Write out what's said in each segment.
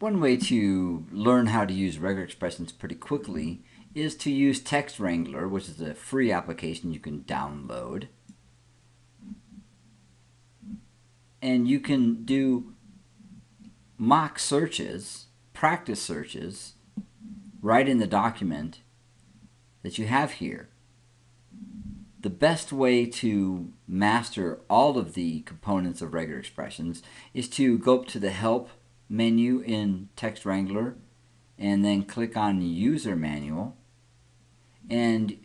One way to learn how to use regular expressions pretty quickly is to use TextWrangler, which is a free application you can download. And you can do mock searches, practice searches, right in the document that you have here. The best way to master all of the components of regular expressions is to go up to the Help menu in TextWrangler and then click on User Manual and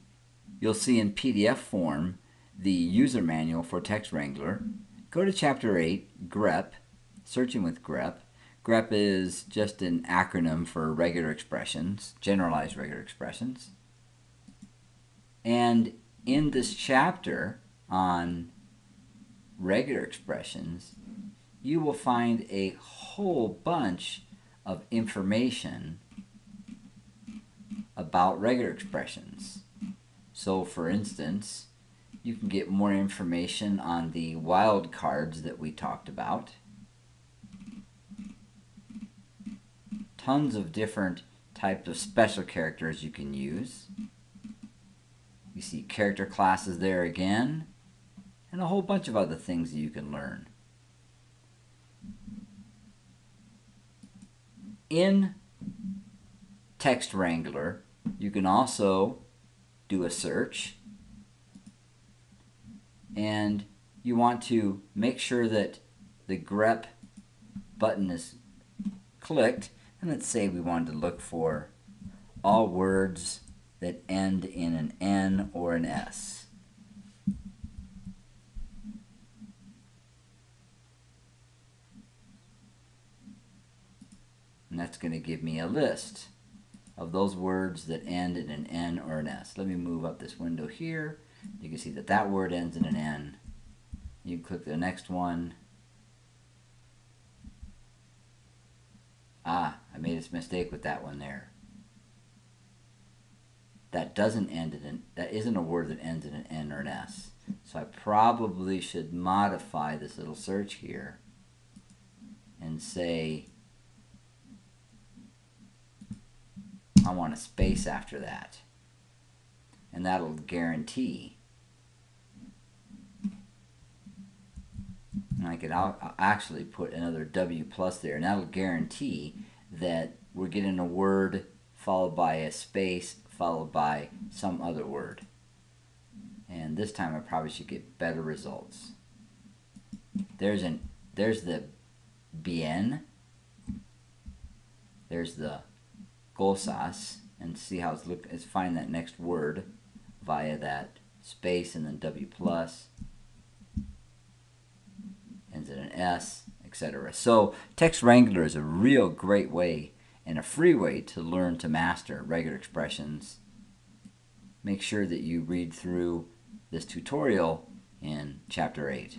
you'll see in PDF form the user manual for TextWrangler. Go to Chapter 8, grep, searching with grep. grep is just an acronym for regular expressions, generalized regular expressions. And in this chapter on regular expressions, you will find a whole bunch of information about regular expressions. So for instance, you can get more information on the wildcards that we talked about. Tons of different types of special characters you can use. You see character classes there again, and a whole bunch of other things that you can learn. In TextWrangler, you can also do a search and you want to make sure that the grep button is clicked and let's say we wanted to look for all words that end in an N or an S. And that's going to give me a list of those words that end in an N or an S. Let me move up this window here. You can see that that word ends in an N. You click the next one. Ah, I made a mistake with that one there. That doesn't end in an, that isn't a word that ends in an N or an S. So I probably should modify this little search here and say I want a space after that. And that'll guarantee. And I could uh, actually put another W plus there, and that'll guarantee that we're getting a word followed by a space followed by some other word. And this time I probably should get better results. There's an there's the bien. There's the Gosas and see how it's look is find that next word via that space and then W plus ends in an S, etc. So TextWrangler is a real great way and a free way to learn to master regular expressions. Make sure that you read through this tutorial in chapter 8.